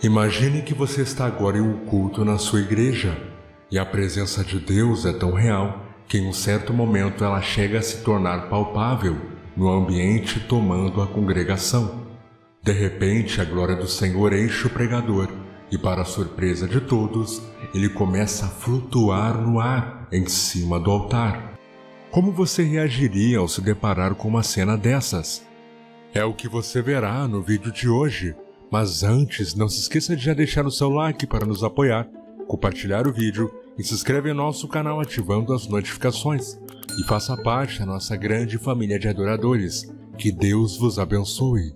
Imagine que você está agora em um culto na sua igreja e a presença de Deus é tão real que em um certo momento ela chega a se tornar palpável no ambiente tomando a congregação. De repente, a glória do Senhor enche o pregador e, para surpresa de todos, ele começa a flutuar no ar em cima do altar. Como você reagiria ao se deparar com uma cena dessas? É o que você verá no vídeo de hoje. Mas antes, não se esqueça de já deixar o seu like para nos apoiar, compartilhar o vídeo e se inscreve em nosso canal ativando as notificações. E faça parte da nossa grande família de adoradores. Que Deus vos abençoe.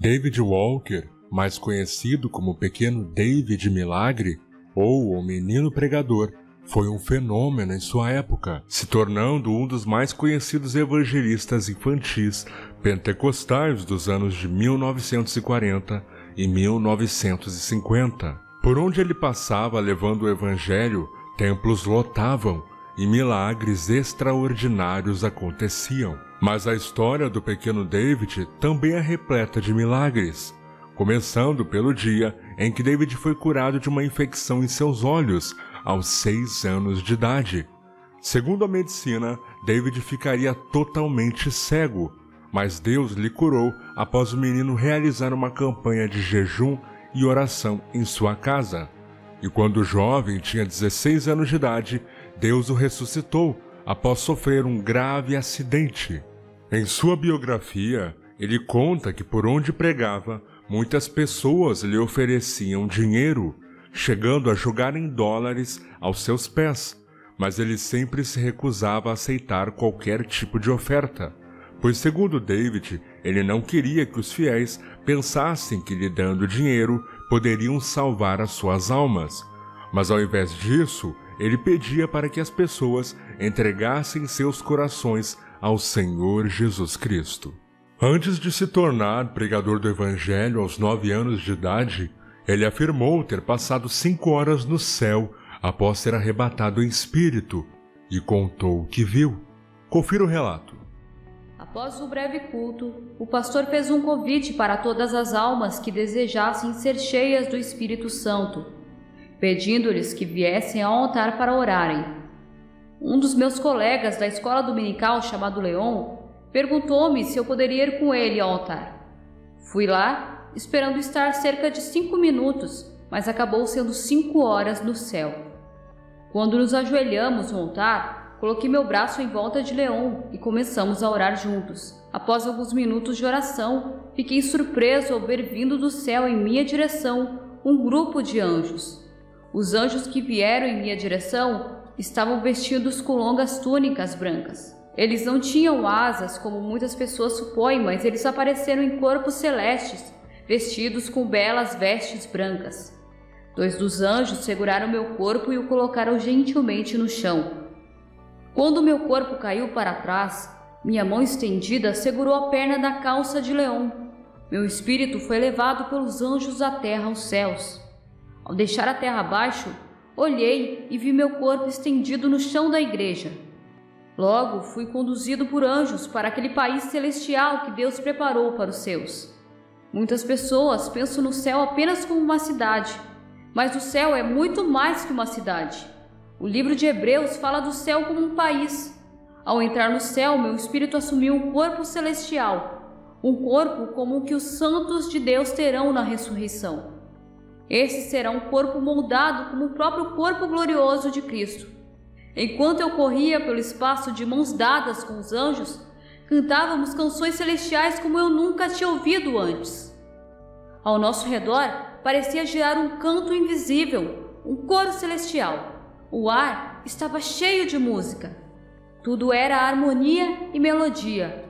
David Walker mais conhecido como Pequeno David Milagre ou o Menino Pregador, foi um fenômeno em sua época, se tornando um dos mais conhecidos evangelistas infantis pentecostais dos anos de 1940 e 1950. Por onde ele passava levando o evangelho, templos lotavam e milagres extraordinários aconteciam. Mas a história do pequeno David também é repleta de milagres começando pelo dia em que David foi curado de uma infecção em seus olhos aos seis anos de idade. Segundo a medicina, David ficaria totalmente cego, mas Deus lhe curou após o menino realizar uma campanha de jejum e oração em sua casa. E quando o jovem tinha 16 anos de idade, Deus o ressuscitou após sofrer um grave acidente. Em sua biografia, ele conta que por onde pregava, Muitas pessoas lhe ofereciam dinheiro, chegando a jogar em dólares aos seus pés, mas ele sempre se recusava a aceitar qualquer tipo de oferta, pois, segundo David, ele não queria que os fiéis pensassem que lhe dando dinheiro poderiam salvar as suas almas. Mas ao invés disso, ele pedia para que as pessoas entregassem seus corações ao Senhor Jesus Cristo. Antes de se tornar pregador do Evangelho aos nove anos de idade, ele afirmou ter passado cinco horas no céu após ser arrebatado em espírito e contou o que viu. Confira o relato. Após o breve culto, o pastor fez um convite para todas as almas que desejassem ser cheias do Espírito Santo, pedindo-lhes que viessem ao altar para orarem. Um dos meus colegas da escola dominical, chamado Leon, Perguntou-me se eu poderia ir com ele ao altar. Fui lá, esperando estar cerca de cinco minutos, mas acabou sendo cinco horas no céu. Quando nos ajoelhamos no altar, coloquei meu braço em volta de Leon e começamos a orar juntos. Após alguns minutos de oração, fiquei surpreso ao ver vindo do céu em minha direção um grupo de anjos. Os anjos que vieram em minha direção estavam vestidos com longas túnicas brancas. Eles não tinham asas, como muitas pessoas supõem, mas eles apareceram em corpos celestes, vestidos com belas vestes brancas. Dois dos anjos seguraram meu corpo e o colocaram gentilmente no chão. Quando meu corpo caiu para trás, minha mão estendida segurou a perna da calça de leão. Meu espírito foi levado pelos anjos da terra aos céus. Ao deixar a terra abaixo, olhei e vi meu corpo estendido no chão da igreja. Logo fui conduzido por anjos para aquele país celestial que Deus preparou para os seus. Muitas pessoas pensam no céu apenas como uma cidade, mas o céu é muito mais que uma cidade. O livro de Hebreus fala do céu como um país. Ao entrar no céu, meu espírito assumiu um corpo celestial, um corpo como o que os santos de Deus terão na ressurreição. Esse será um corpo moldado como o próprio corpo glorioso de Cristo. Enquanto eu corria pelo espaço de mãos dadas com os anjos, cantávamos canções celestiais como eu nunca tinha ouvido antes. Ao nosso redor parecia girar um canto invisível, um coro celestial. O ar estava cheio de música. Tudo era harmonia e melodia.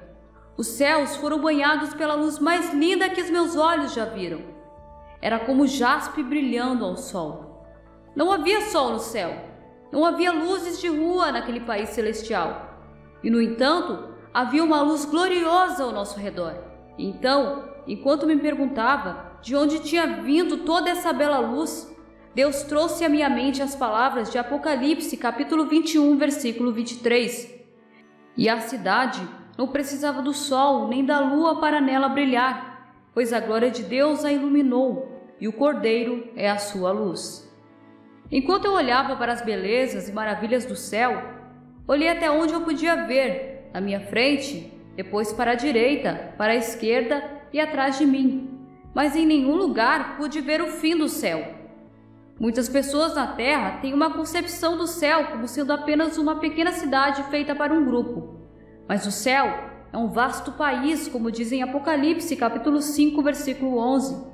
Os céus foram banhados pela luz mais linda que os meus olhos já viram. Era como jaspe brilhando ao sol. Não havia sol no céu, não havia luzes de rua naquele país celestial. E, no entanto, havia uma luz gloriosa ao nosso redor. Então, enquanto me perguntava de onde tinha vindo toda essa bela luz, Deus trouxe à minha mente as palavras de Apocalipse, capítulo 21, versículo 23. E a cidade não precisava do sol nem da lua para nela brilhar, pois a glória de Deus a iluminou. e o Cordeiro é a sua luz. Enquanto eu olhava para as belezas e maravilhas do céu, olhei até onde eu podia ver, à minha frente, depois para a direita, para a esquerda e atrás de mim, mas em nenhum lugar pude ver o fim do céu. Muitas pessoas na Terra têm uma concepção do céu como sendo apenas uma pequena cidade feita para um grupo. Mas o céu é um vasto país, como diz em Apocalipse, capítulo 5, versículo 11.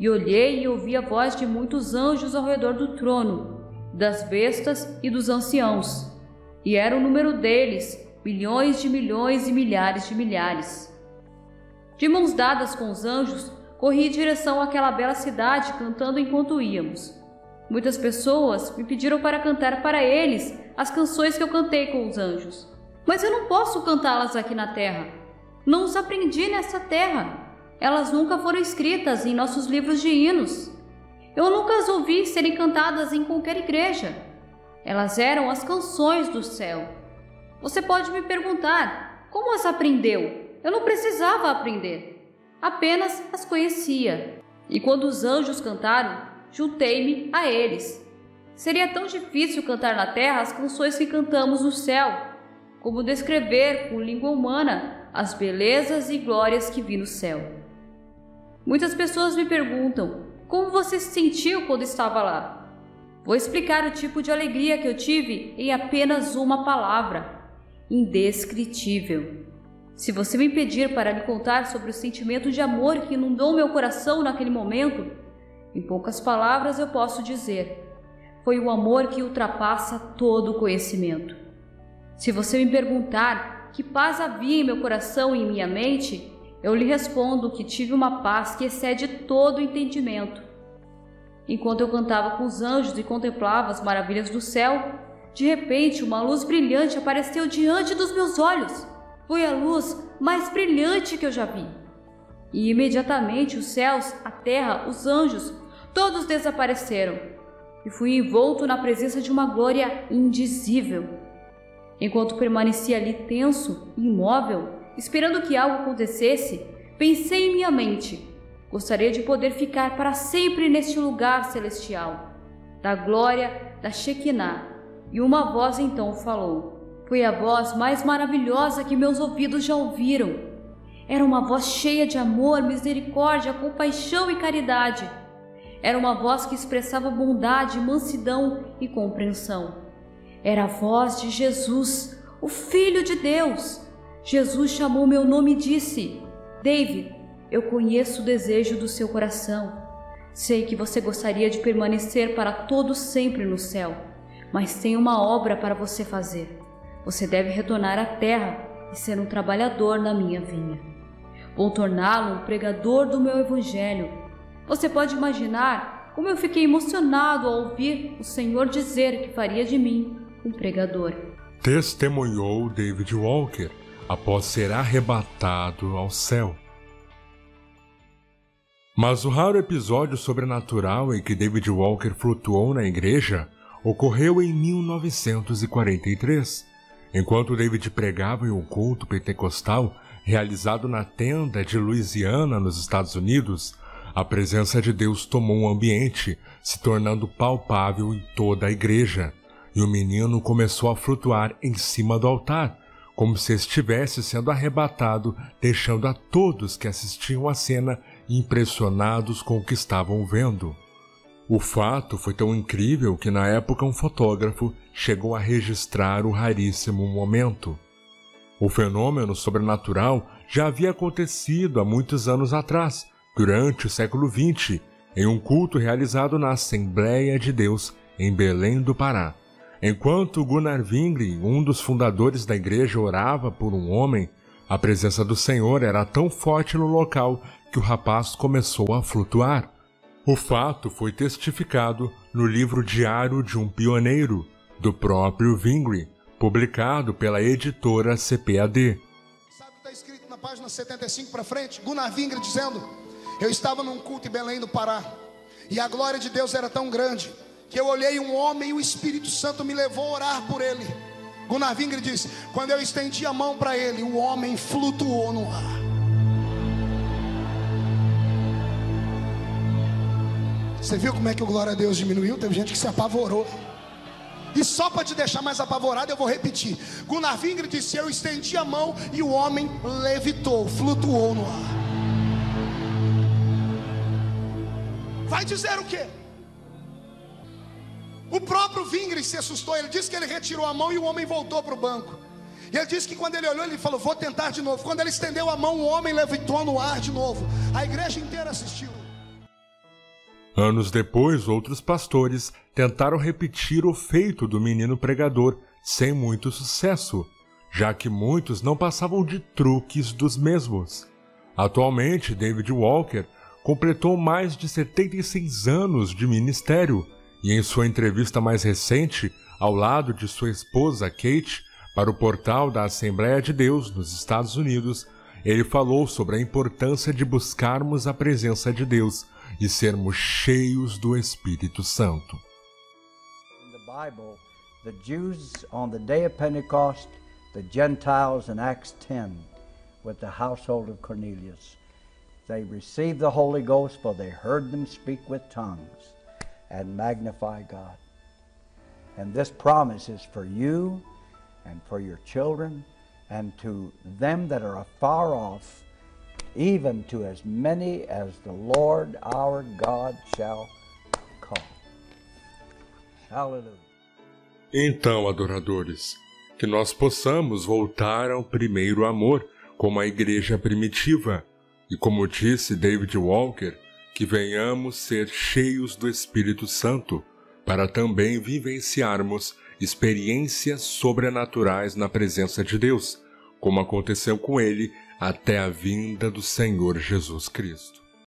E olhei e ouvi a voz de muitos anjos ao redor do trono, das bestas e dos anciãos. E era o número deles, milhões de milhões e milhares de milhares. De mãos dadas com os anjos, corri em direção àquela bela cidade cantando enquanto íamos. Muitas pessoas me pediram para cantar para eles as canções que eu cantei com os anjos. Mas eu não posso cantá-las aqui na terra. Não os aprendi nessa terra. Elas nunca foram escritas em nossos livros de hinos. Eu nunca as ouvi serem cantadas em qualquer igreja. Elas eram as canções do céu. Você pode me perguntar: como as aprendeu? Eu não precisava aprender, apenas as conhecia. E quando os anjos cantaram, juntei-me a eles. Seria tão difícil cantar na terra as canções que cantamos no céu, como descrever com língua humana as belezas e glórias que vi no céu. Muitas pessoas me perguntam: como você se sentiu quando estava lá? Vou explicar o tipo de alegria que eu tive em apenas uma palavra: indescritível. Se você me pedir para me contar sobre o sentimento de amor que inundou meu coração naquele momento, em poucas palavras eu posso dizer: foi o amor que ultrapassa todo o conhecimento. Se você me perguntar que paz havia em meu coração e em minha mente, eu lhe respondo que tive uma paz que excede todo o entendimento. Enquanto eu cantava com os anjos e contemplava as maravilhas do céu, de repente uma luz brilhante apareceu diante dos meus olhos. Foi a luz mais brilhante que eu já vi. E imediatamente os céus, a terra, os anjos todos desapareceram e fui envolto na presença de uma glória indizível. Enquanto permanecia ali tenso imóvel, esperando que algo acontecesse, pensei em minha mente: gostaria de poder ficar para sempre neste lugar celestial, da glória da Shekinah. E uma voz então falou. Foi a voz mais maravilhosa que meus ouvidos já ouviram. Era uma voz cheia de amor, misericórdia, compaixão e caridade era uma voz que expressava bondade, mansidão e compreensão. Era a voz de Jesus, o Filho de Deus. Jesus chamou meu nome e disse: David, eu conheço o desejo do seu coração. Sei que você gostaria de permanecer para todo sempre no céu, mas tem uma obra para você fazer. Você deve retornar à terra e ser um trabalhador na minha vinha. Vou torná-lo um pregador do meu evangelho você pode imaginar como eu fiquei emocionado ao ouvir o Senhor dizer que faria de mim um pregador. Testemunhou David Walker após ser arrebatado ao céu. Mas o raro episódio sobrenatural em que David Walker flutuou na igreja ocorreu em 1943, enquanto David pregava em um culto pentecostal realizado na tenda de Louisiana, nos Estados Unidos. A presença de Deus tomou um ambiente, se tornando palpável em toda a igreja, e o menino começou a flutuar em cima do altar, como se estivesse sendo arrebatado, deixando a todos que assistiam à cena impressionados com o que estavam vendo. O fato foi tão incrível que na época um fotógrafo chegou a registrar o raríssimo momento. O fenômeno sobrenatural já havia acontecido há muitos anos atrás, durante o século XX, em um culto realizado na Assembleia de Deus, em Belém do Pará. Enquanto Gunnar Vingri, um dos fundadores da igreja, orava por um homem, a presença do Senhor era tão forte no local que o rapaz começou a flutuar. O fato foi testificado no livro Diário de um Pioneiro, do próprio Vingri, publicado pela editora CPAD. Sabe o que está escrito na página 75 para frente? Gunnar Vingri dizendo: eu estava num culto em Belém do Pará, e a glória de Deus era tão grande, que eu olhei um homem e o Espírito Santo me levou a orar por ele. Gunnar Vingre disse: quando eu estendi a mão para ele, o homem flutuou no ar. Você viu como é que o glória a Deus diminuiu? Teve gente que se apavorou. E só para te deixar mais apavorado, eu vou repetir. Gunnar Vingre disse: Eu estendi a mão e o homem levitou, flutuou no ar. Vai dizer o quê? O próprio Vingre se assustou. Ele disse que ele retirou a mão e o homem voltou para o banco. E ele disse que quando ele olhou, ele falou: Vou tentar de novo. Quando ele estendeu a mão, o homem levitou no ar de novo. A igreja inteira assistiu. Anos depois, outros pastores tentaram repetir o feito do menino pregador, sem muito sucesso, já que muitos não passavam de truques dos mesmos. Atualmente, David Walker completou mais de 76 anos de ministério e, em sua entrevista mais recente, ao lado de sua esposa Kate, para o portal da Assembleia de Deus nos Estados Unidos, ele falou sobre a importância de buscarmos a presença de Deus e sermos cheios do Espírito Santo. In the Bible, the Jews on the day of Pentecost, the Gentiles in Acts 10 with the household of Cornelius. They received the Holy Ghost for they heard them speak with tongues and magnify God. And this promise is for you and for your children and to them that are afar off even to as many as the Lord our God shall call. Hallelujah. Então, adoradores, que nós possamos voltar ao primeiro amor, como a igreja primitiva, e como disse David Walker, que venhamos ser cheios do Espírito Santo, para também vivenciarmos experiências sobrenaturais na presença de Deus, como aconteceu com ele até a vinda do Senhor Jesus Cristo.